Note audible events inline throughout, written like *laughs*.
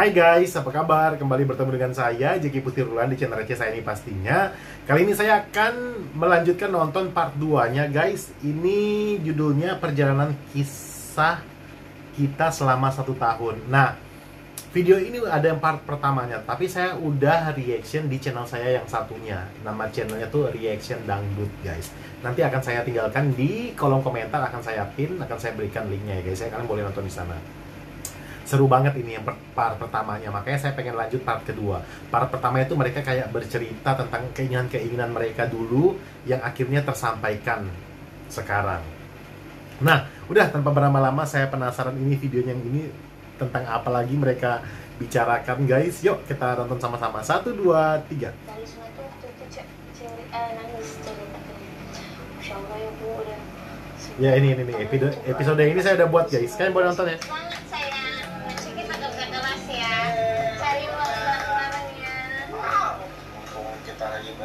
Hai guys, apa kabar? Kembali bertemu dengan saya, Jeki Putirulan di channel receh saya ini pastinya. Kali ini saya akan melanjutkan nonton part 2-nya guys. Ini judulnya Perjalanan Kisah Kita Selama Satu Tahun. Nah, video ini ada yang part pertamanya Tapi saya udah reaction di channel saya yang satunya. Nama channelnya tuh Reaction Dangdut guys. Nanti akan saya tinggalkan di kolom komentar Akan saya pin, akan saya berikan linknya ya guys. Saya kalian boleh nonton di sana seru banget ini yang part pertamanya. Makanya saya pengen lanjut part kedua. Part pertama itu mereka kayak bercerita tentang keinginan-keinginan mereka dulu yang akhirnya tersampaikan sekarang. Nah udah tanpa berlama-lama saya penasaran ini videonya yang ini tentang apa lagi mereka bicarakan. Guys yuk kita tonton sama-sama. Satu dua tiga. Karisma tuh waktu itu ce- ceri- eh, nangis cerita Masya Allah ya bu udah. Ya ini ini nih episode episode ini saya udah buat guys. Kalian boleh nonton ya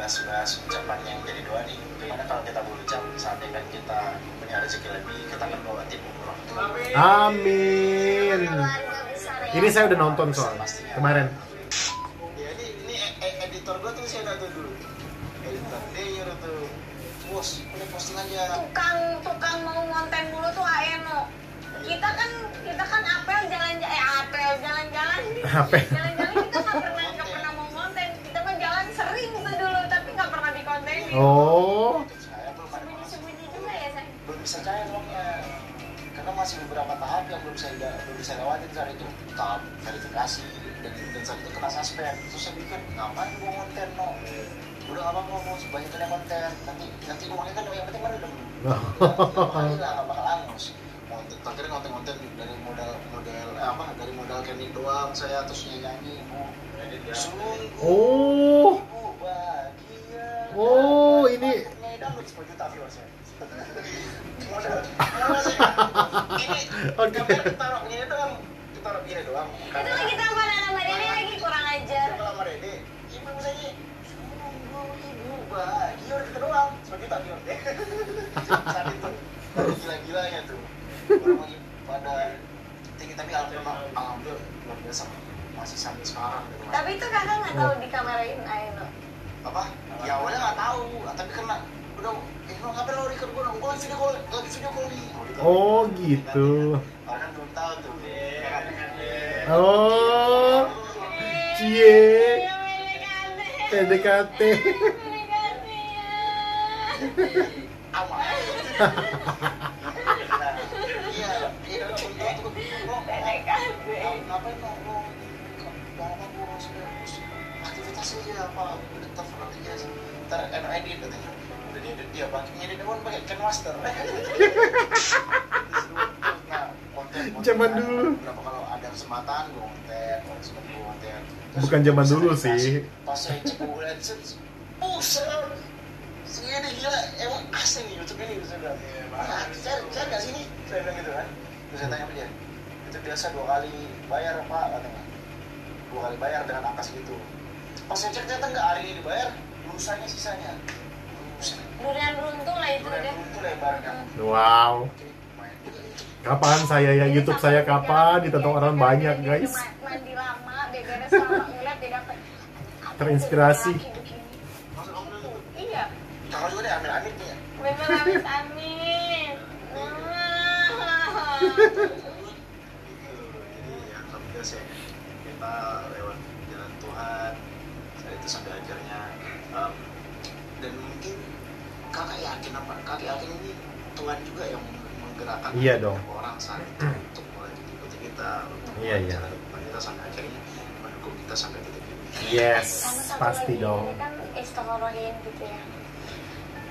bahas-bahas ucapan yang jadi doa nih. Gimana kalau kita berucap saatnya kan kita punya rezeki lebih kita kan bawa tim umroh amin. Ya. Ini saya udah nonton soalnya kemarin. Ya ini ini e- editor gua tuh saya udah tuh dulu? Editor dia tuh bos? Ini posting aja Tukang, tukang mau konten dulu tuh Aeno kita kan kita kan apel jalan-jalan eh apel jalan-jalan. Apel. jalan-jalan kita nggak pernah oh. Sembunyi-sembunyi juga ya sayang belum bisa cair uangnya karena masih beberapa tahap yang belum saya belum saya lewatin saat itu. Tahap verifikasi dan, dan saat itu kena suspend terus saya pikir ngapain gua konten no udah apa mau mau sebanyak konten nanti nanti uangnya kan yang penting kan udah kali lah nggak bakal angus terakhir konten-konten dari modal model eh, apa dari modal candy doang saya terus nyanyi oh sungguh oh saya ini. Oke. ini doang. Gini doang. Itu lagi sama Dede lagi kurang ajar kalau sama Dede ibu bisa nyanyi. Sungguh ibu bahagia udah kita doang. 10 juta viewersnya saat itu baru gila-gilanya tuh. Orang pada tinggi tapi alhamdulillah alhamdulillah luar biasa. Masih sampai sekarang. Tapi itu kakak nggak tahu di kamerain Aeno. Apa ya awalnya nggak tahu tapi karena udah eh lo ngapain lo record gue dong gue lagi video call lagi video call nih Oh, gitu. orang kan belum tahu tuh ya kan oh cie PDKT nah iya iya kan ngapain lo lo aktivitas aja apa udah telepon ya ntar edit katanya udah dia dia pakai ngedit doang pakai Ken Master. Nah *laughs* konten Zaman dulu. berapa kalau ada kesempatan gue konten kalau kesempatan gue konten. Bukan zaman dulu sih. pas saya cek Google AdSense buset. Segini gila emang asli nih YouTube ini bilang nah, saya saya nggak sini saya bilang gitu kan. Terus saya tanya sama dia itu biasa dua kali bayar pak katanya dua kali bayar dengan angka segitu pas saya cek ternyata nggak hari ini dibayar lusanya sisanya. Durian beruntung lah itu deh lebarnya wow. Kapan saya ya YouTube saya kapan? ditonton orang banyak dia guys. ma- mandi lama beberes lama ngeliat dia dapat Terinspirasi. masuk om dulu iya kakak juga deh ambil ambil nih ya bener amin amin Ah. jadi alhamdulillah sih kita lewat jalan Tuhan saat itu sampai akhirnya um, dan mungkin kakak yakin apa kakak yakin ini Tuhan juga yang menggerakkan Iya dong. orang saat itu untuk mulai mengikuti kita untuk Iya, iya. kita sampai akhirnya mendukung kita sampai titik ini. Yes Sama pasti lagi, dong ini kan istiqorohin gitu ya.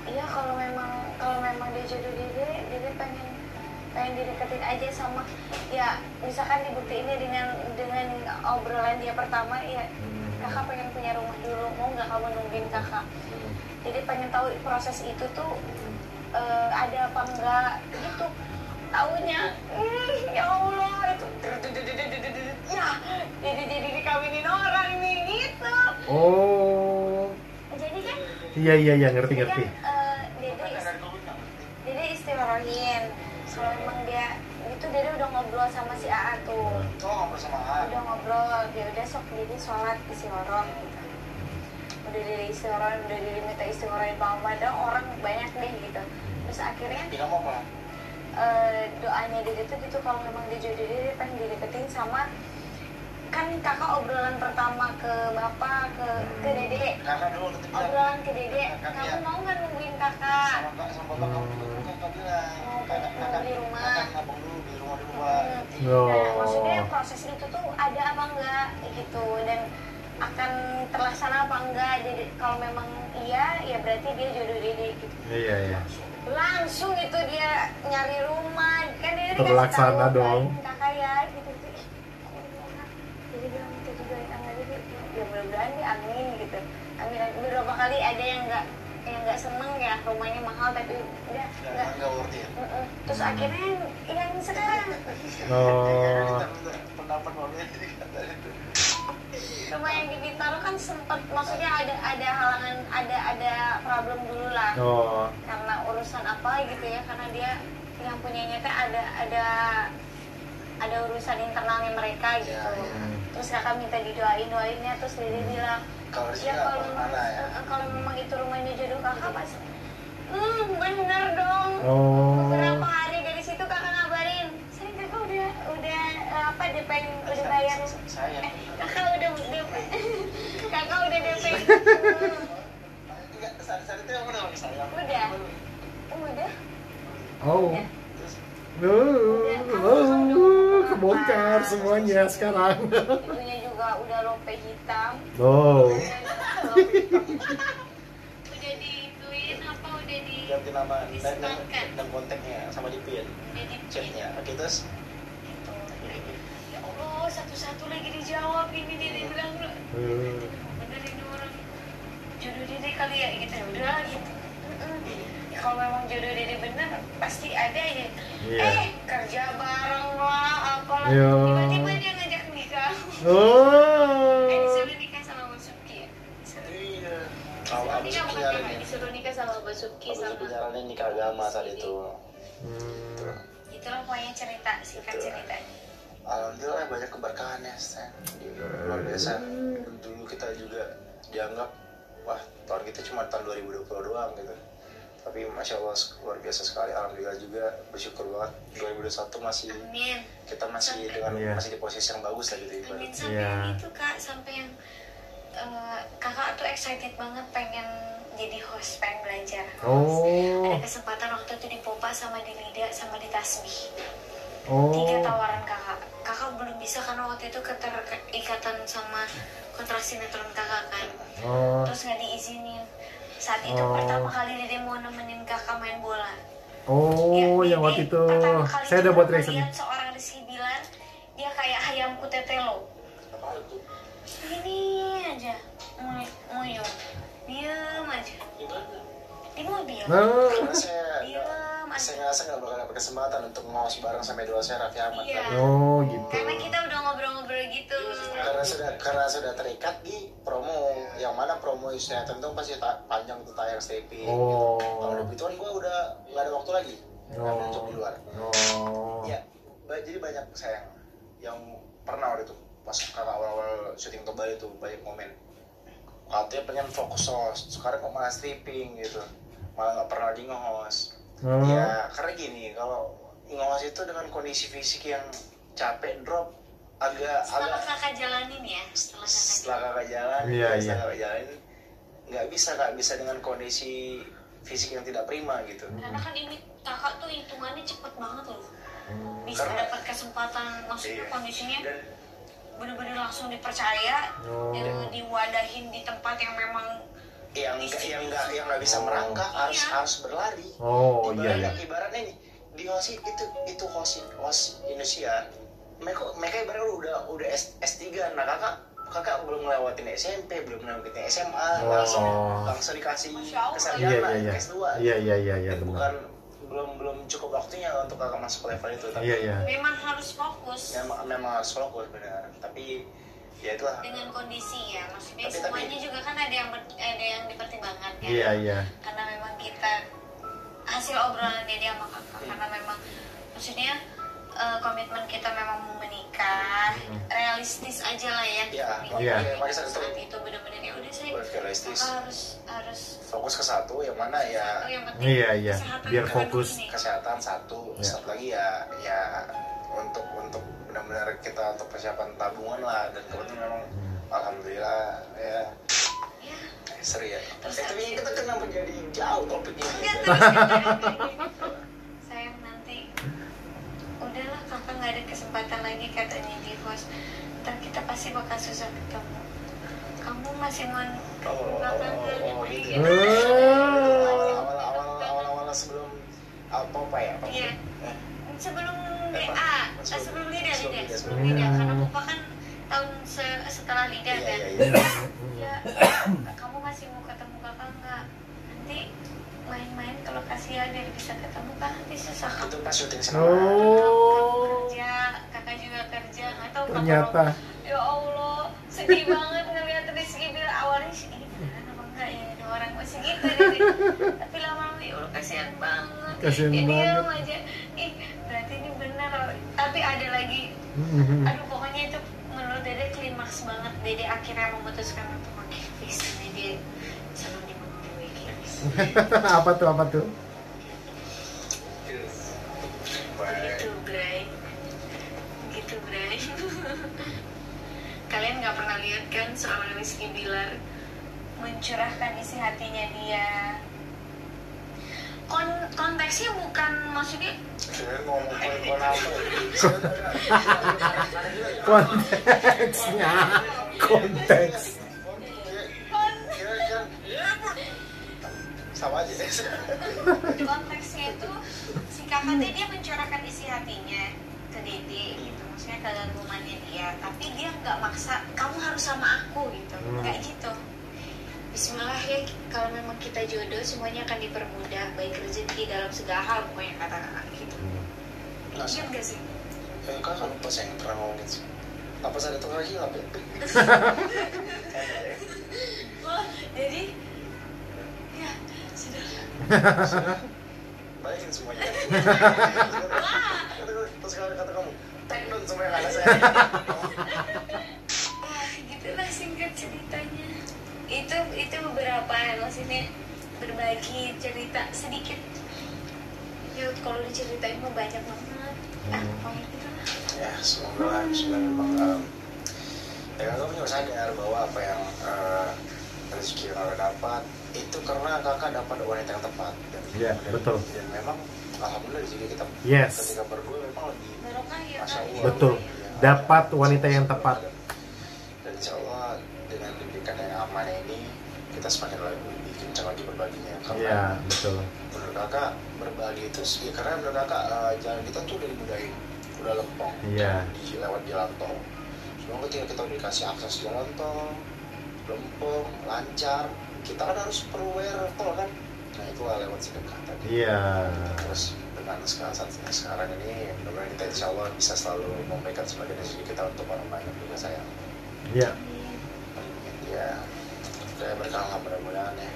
Iya kalau memang kalau memang dia jodoh diri diri pengen pengen dideketin aja sama ya misalkan dibuktiin ya dengan dengan obrolan dia pertama ya kakak pengen punya rumah dulu mau nggak kamu nungguin kakak? Jadi pengen tahu proses itu tuh eh, ada apa enggak gitu. Taunya hmm, ya Allah itu ya jadi jadi dikawinin orang nih gitu. Oh. Jadi kan iya iya iya ngerti jadi ngerti. kan eh, dede is- dede istimewain. Kalau memang dia itu dia udah ngobrol sama si AA tuh. Tuh ngobrol sama A. udah ngobrol dia udah sok jadi sholat orang gitu dari istiqoroh udah diminta istiqoroh Pak Ahmad dan orang banyak deh gitu terus akhirnya Tidak mau apa? eh, doanya dia itu gitu kalau memang dia jodoh dia, pengen dideketin sama kan kakak obrolan pertama ke bapak ke ke dede Kakak dulu obrolan ke dede Kakak, kamu iya. mau nggak nungguin kakak Sama kak sama bapak kamu dulu kakak bilang. Mau Kakak di rumah. Kakak dulu di rumah Pak. Hmm. Oh. Nah, maksudnya proses itu tuh ada apa enggak gitu dan akan terlaksana apa enggak. Jadi kalau memang iya, ya berarti dia jodoh Dede gitu. Iya, iya. Langsung itu dia nyari rumah, kan dia Terlaksana tahu, dong. kan, kakak ya gitu. gitu. Ih. Jadi bilang minta jodohin sama Dede. Ya mudah-mudahan dia amin gitu. Amin. Beberapa kali ada yang enggak yang nggak seneng ya rumahnya mahal tapi udah Enggak enggak enggak worth it. Mm-mm. terus akhirnya yang sekarang Oh. pendapat mobilnya jadi kata itu. Rumah yang di Bintaro kan sempat maksudnya ada ada halangan ada ada problem dulu lah Oh. karena urusan apa gitu ya karena dia yang punyanya teh ada ada ada urusan internalnya mereka gitu Iya, iya. terus kakak minta didoain doainnya terus Dede bilang Kalau di sini ya nggak kalau memang ya? eh, kalau memang itu rumahnya jodoh kakak pas hmm bener dong Oh. beberapa DP udah bayar Saya. eh, kakak udah DP *laughs* kakak udah DP Enggak, saat-saat itu yang udah pakai saya. Udah. udah Oh. Udah. Oh, oh, kebongkar semuanya sekarang. ibunya juga udah lope hitam Oh. udah diituin apa udah di ganti nama dan, dan, dan kontaknya sama di pin udah di chatnya oke terus Allah satu-satu lagi dijawab. Ini dia bilang Eh, bener ini orang jodoh dede kali ya? Gitu ya udah gitu ya kalau memang jodoh dede bener pasti ada aja Iya. eh kerja bareng lah apalah Iya. tiba-tiba dia ngajak nikah. Eh Oh. disuruh nikah sama Basuki ya? Iya. Kalau abis nikah bukan disuruh nikah sama Basuki sama jalanin nikah agama saat itu. Hmm. itulah pokoknya cerita singkat ceritanya Alhamdulillah banyak keberkahan ya Stan. luar biasa dulu kita juga dianggap wah tahun kita cuma tahun 2020 doang gitu tapi masya Allah luar biasa sekali alhamdulillah juga bersyukur banget 2021 masih amin kita masih dengan Iya. masih di posisi yang bagus lah gitu amin ibarat. sampai Iya. yang itu kak sampai yang eh, kakak tuh excited banget pengen jadi host pengen belajar host. Oh. ada kesempatan waktu itu di Popa sama di Lida sama di Tasbih Oh. tiga tawaran kakak. Kakak belum bisa karena waktu itu keterikatan sama kontrak sinetron kakak kan. Oh. terus nggak diizinin. Saat itu Oh. pertama kali dia mau nemenin kakak main bola. Oh, Ya, yang Dede waktu itu saya udah buat reaction. seorang Rizky Bilar dia kayak ayamku tetelo. Ini aja. Mu- muyung diem aja. Di mobil. Saya diem saya ngerasa nggak bakal dapet kesempatan untuk ngos bareng sama idola saya Raffi Ahmad Iya. kan. Oh, gitu. karena kita udah ngobrol-ngobrol gitu karena sudah karena sudah terikat di promo yang mana promo sinetron itu pasti ta- panjang tuh tayang taping Oh. kalau udah begituan gue udah nggak ada waktu lagi ngambil job di luar Oh. ya ba- jadi banyak sayang yang pernah waktu itu pas kakak awal-awal syuting ke Bali tuh banyak momen katanya pengen fokus host sekarang kok malah stripping gitu malah nggak pernah lagi nge-host Oh. ya karena gini kalau nge-host itu dengan kondisi fisik yang capek drop agak setelah agak kakak jalanin ya setelah kakak setelah kakak jalan Iya, setelah iya. kakak jalan nggak bisa nggak bisa dengan kondisi fisik yang tidak prima gitu karena kan ini kakak tuh hitungannya cepet banget loh Hmm. bisa Karena- dapat kesempatan maksudnya Iya. kondisinya dan bener-bener langsung dipercaya Oh. di- diwadahin di tempat yang memang yang yang nggak yang nggak bisa merangkak harus Iya. harus berlari Oh, iya iya. ibaratnya nih di host itu itu host host Indonesia mereka mereka ibaratnya udah udah S, S3 nah kakak kakak belum ngelewatin SMP belum ngelewatin SMA Oh. langsung langsung dikasih kesarjana Iya, iya, iya. S2 Iya, iya, iya, iya, Dan benar. bukan belum belum cukup waktunya untuk kakak masuk ke level itu tapi Iya, iya. memang harus fokus memang memang harus fokus benar tapi ya itulah dengan kondisi ya maksudnya Tapi- semuanya tapi- juga kan ada yang ber- ada yang dipertimbangkan kan Iya, iya. karena memang kita hasil obrolan dia sama kakak karena memang maksudnya eh, komitmen kita memang mau menikah Hmm. realistis aja lah ya Iya, iya. kita Makanya saat itu benar-benar ya udah saya realistis. harus harus fokus ke satu yang mana ya yang penting Iya, iya. Biar fokus. kesehatan satu Ya. satu lagi ya ya untuk untuk benar-benar kita untuk persiapan tabungan lah. Dan kebetulan memang alhamdulillah ya seru ya. Tapi kita itu- kenapa jadi jauh topiknya. Sayang nanti udahlah kakak nggak ada kesempatan lagi katanya di host. Ntar kita pasti bakal susah ketemu. Kamu masih mau Oh, kakak nggak oh, Kayak gitu. Oh. awal awal awal awal sebelum apa apa ya apa Iya. Eh, sebelum Eh, eh, sebelum lidah Sebelum lidah lidah, sebelum lidah. karena papa kan tahun se- setelah lidah iya kan. iya iya. Ya *coughs* kamu masih mau ketemu kakak nggak? Nanti main-main ke lokasi ya biar bisa ketemu kan nanti susah itu pas syuting sama Oh. kerja kakak juga kerja nggak tahu kakak Ternyata. mau- ya allah sedih *laughs* banget ngeliat Rizky bilang awalnya sih enggak ya ada orang masih gitu deh tapi lama-lama ya allah kasihan banget. Kasihan ya, banget. aja tapi ada lagi. Hmm. aduh pokoknya itu menurut dede klimaks banget. Dede akhirnya memutuskan untuk selalu dia menemui Kiris apa tuh apa tuh? gitu Bray. Gitu Bray. Kalian nggak pernah lihat kan seorang Rizky Bilar mencurahkan isi hatinya dia Kon konteksnya bukan maksudnya poin-poin apa? *laughs* Konteksnya. Konteks. sama aja. Konteksnya itu si kakaknya dia mencurahkan isi hatinya ke Dede gitu. Maksudnya ke rumahnya dia. Tapi dia nggak maksa kamu harus sama aku gitu. Hmm. nggak gitu. Bismillah ya kalau memang kita jodoh semuanya akan dipermudah dalam segala hal pokoknya kata kakak gitu Nggak iya sih Eh, kak kan lupa saya yang pernah ngomong gitu Apa saya itu lagi apa? *laughs* oh jadi ya sudah Sudah. Balikin semuanya. *laughs* Terus kalau kata kamu, take down semua yang ada saya. Wah, *laughs* gitulah singkat ceritanya. Itu itu beberapa ya, maksudnya berbagi cerita sedikit. Ya kalau diceritain mah banyak banget. Ah, Hmm. pokoknya gitu lah. Ya, semoga lah, semoga memang um, ya kakak juga sadar bahwa apa yang uh, rezeki yang kakak dapat itu karena kakak dapat wanita yang tepat. Dan, Iya, dan- betul. Dan memang alhamdulillah di sini kita Yes. ketika berdua memang lebih Barokah ya Masya? Allah. Betul. Ya, Dapat wanita yang tepat. Dan insya Allah dengan diberikan yang aman ini kita semakin lebih kencang lagi berbaginya. Karena Iya, betul. Kakak berbagi itu ya karena menurut kakak eh, jalan kita tuh udah dimudahin, udah lempeng. Iya. Di lewat jalan tol. Cuma ketika kita udah dikasih akses jalan tol, lempeng, lancar, kita kan harus perlu bayar tol kan. Nah itu lah lewat sedekah tadi. Iya. Terus dengan sekarang saat ini sekarang ini mudah-mudahan kita insya Allah bisa selalu memberikan sebagian rezeki kita untuk orang lain yang juga sayang. Iya. Ya, saya berkala mudah-mudahan ya.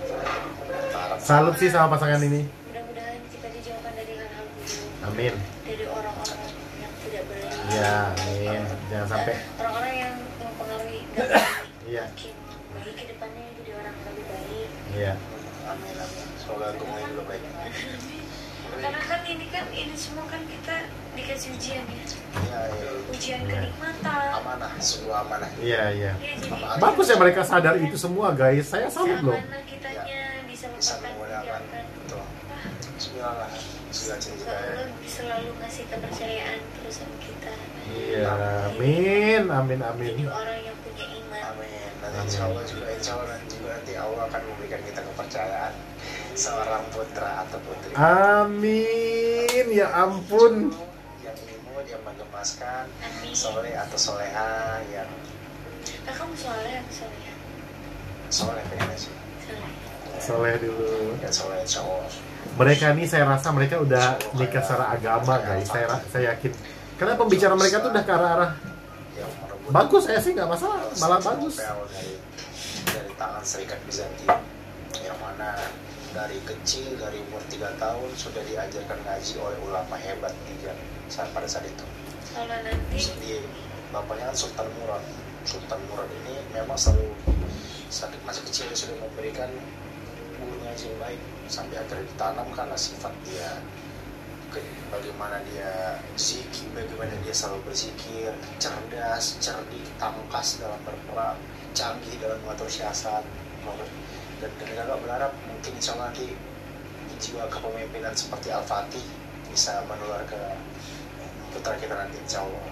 Salut sih sama pasangan ini. Mudah-mudahan kita dijauhkan dari hal-hal buruk, Amin. dari orang-orang yang tidak baik. Iya, amin. Jangan sampai orang-orang yang mempengaruhi. *laughs* Iya. Baik ke depannya jadi orang lebih baik. Iya. Amin amin. Semoga hubungannya juga baik. *laughs* Karena kan ini kan ini semua kan kita dikasih ujian ya. Ya, ya. Ujian Iya. kenikmatan. Amanah, sebuah amanah. Iya, iya. Ya, jadi Bagus ya mereka sadar itu semua, guys. Saya salut loh. Seamanah kitanya bisa Bisa melakukan menggunakan Allah selalu ngasih kepercayaan terus sama kita. Iya, amin, amin, amin. Jadi orang yang punya iman. Amin. Nanti insya Allah juga insya Allah nanti juga nanti Allah akan memberikan kita kepercayaan seorang putra atau putri. Amin, ya ampun. Yang imut, yang menggemaskan, soleh atau soleha yang Kakak mau soleh atau soleh? soleh pengennya sih. Soleh. Dulu. Ya soleh insya Allah. Mereka nih saya rasa mereka udah nikah secara agama, guys. Saya saya yakin. Karena pembicara mereka tuh udah ke arah-arah Yang merebut bagus saya sih nggak masalah, malah bagus. Dari dari tangan serikat Bizantium yang mana dari kecil dari umur 3 tahun sudah diajarkan ngaji oleh ulama hebat di Jam- saat pada saat itu kalau nanti di bapaknya kan Sultan Murad Sultan Murad ini memang selalu saat masih kecil sudah memberikan ngaji yang baik sampai akhirnya ditanamkanlah sifat dia. Ke- bagaimana dia zikir bagaimana dia selalu berzikir cerdas cerdik tangkas dalam berperang canggih dalam mengatur siasat. Dan, kakak berharap mungkin insya Allah nanti jiwa kepemimpinan seperti Al-Fatih bisa menular ke putra kita nanti insya Allah.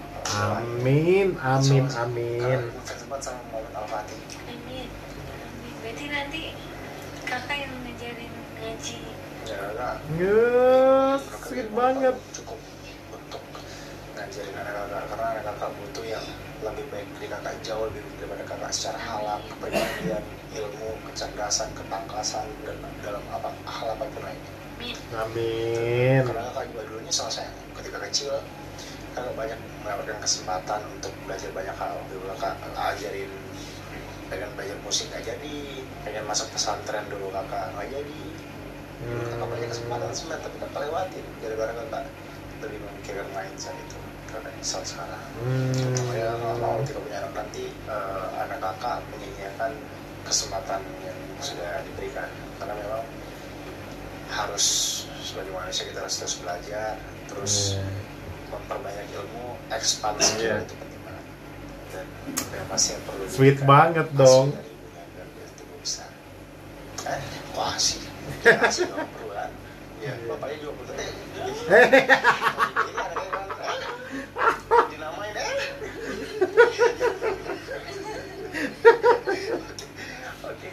Amin, amin, amin. karena sama Muhammad Al-Fatih. Amin amin. Berarti nanti kakak yang ngajarin ngaji. Ya Yes, memang banget. cukup untuk ngajarin anak kakak karena anak kakak butuh yang lebih baik dari kakak jauh lebih baik daripada kakak secara halal kepribadian ilmu kecerdasan ketangkasan dan dalam apa hal apa pun lainnya amin. Amin. karena kakak juga dulunya sama saya ketika kecil. Kakak banyak mendapatkan kesempatan untuk belajar banyak hal. Dulu kakak ajarin pengen belajar musik nggak jadi pengen masuk pesantren dulu kakak nggak jadi kakak banyak kesempatan sebenarnya tapi kakak lewatin gara-gara kakak lebih memikirkan main saat itu kakak nyesal sekarang Hmm. Makanya kalau mau ketika punya anak nanti eh, anak kakak menyia-nyiakan kesempatan yang sudah diberikan karena memang harus sebagai manusia kita harus terus belajar terus Iya. memperbanyak ilmu ekspansi Iya. itu penting dan yang pasti yang perlu Sweet banget dong. wah sih kasih dong perlu ya bapaknya juga perlu eh jadi anaknya kan eh, dinamain eh Oke.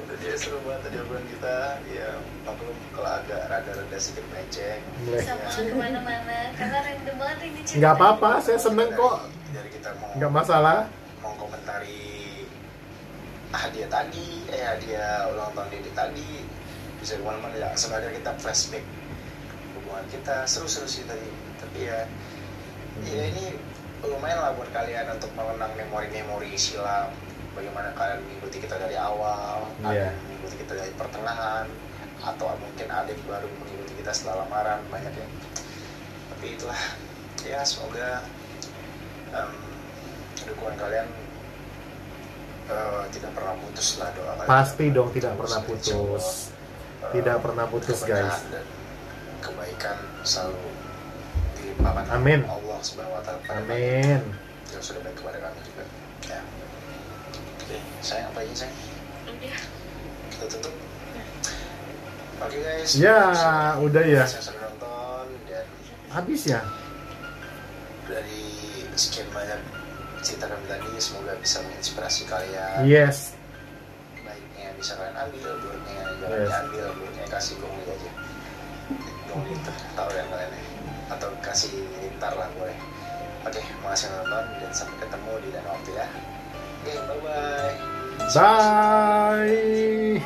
Itu dia seru banget tadi obrolan kita. Ya, maklum kalau agak rada-rada sedikit melenceng. Boleh. sama ke mana-mana karena random banget ini cerita Nggak apa-apa, saya seneng kok. Dari kita mau Nggak masalah. mau komentari hadiah tadi, eh hadiah ulang tahun Didi tadi bisa ke mana-mana ya. Sebenarnya kita flashback hubungan kita seru-seru sih tadi. Tapi ya, ya ini lumayan lah buat kalian untuk mengenang memori-memori silam bagaimana kalian mengikuti kita dari awal ada Iya. yang mengikuti kita dari pertengahan atau mungkin ada yang baru mengikuti kita setelah lamaran banyak ya tapi itulah ya semoga em, dukungan kalian eh, tidak pernah putus lah doa kalian Pasti tidak dong tidak putus. pernah Insya Allah, putus. eh, Tidak pernah putus, guys. dan kebaikan selalu dilimpahkan Amin. Allah subhanahu wa taala Amin. yang sudah baik kepada kami juga ya oke sayang apa lagi sayang udah kita tutup oke guys Ya, udah ya. saya sudah nonton dan Habis ya? dari sekian banyak cerita kami tadi semoga bisa menginspirasi kalian Yes. baiknya bisa kalian ambil buruknya jangan Yes. diambil buruknya kasih gongli aja itu tahu kan kalian ya atau kasih lintar lah boleh oke makasih yang nonton dan sampai ketemu di lain waktu ya oke bye bye *laughs* Bye.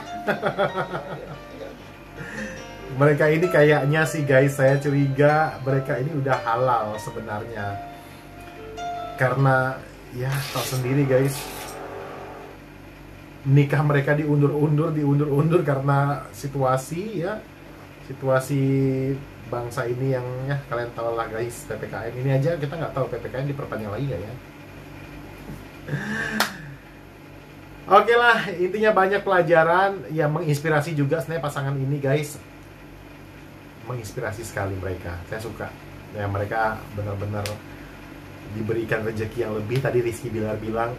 Mereka ini kayaknya sih guys, saya curiga mereka ini udah halal sebenarnya. Karena ya tahu sendiri guys. Nikah mereka diundur-undur, diundur-undur karena situasi ya. Situasi bangsa ini yang ya kalian tahu lah guys, PPKM ini aja kita nggak tahu PPKM diperpanjang lagi nggak ya. *laughs* Oke lah, intinya banyak pelajaran yang menginspirasi juga sebenarnya pasangan ini guys. Menginspirasi sekali mereka. Saya suka. Ya mereka benar-benar diberikan rezeki yang lebih. Tadi Rizky Bilar bilang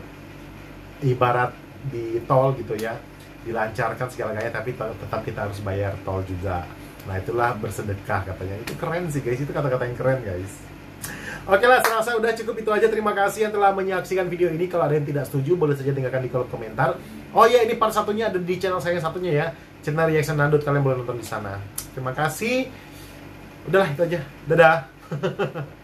ibarat di tol gitu ya. Dilancarkan segala-galanya tapi te- tetap kita harus bayar tol juga. Nah, itulah bersedekah katanya. Itu keren sih guys, itu kata-kata yang keren guys. Oke lah, serasa udah cukup itu aja. Terima kasih yang telah menyaksikan video ini. Kalau ada yang tidak setuju, boleh saja tinggalkan di kolom komentar. Oh ya, ini part satunya ada di channel saya yang satunya ya. Channel Reaction Dandut, kalian boleh nonton di sana. Terima kasih. Udahlah, itu aja. Dadah. *laughs*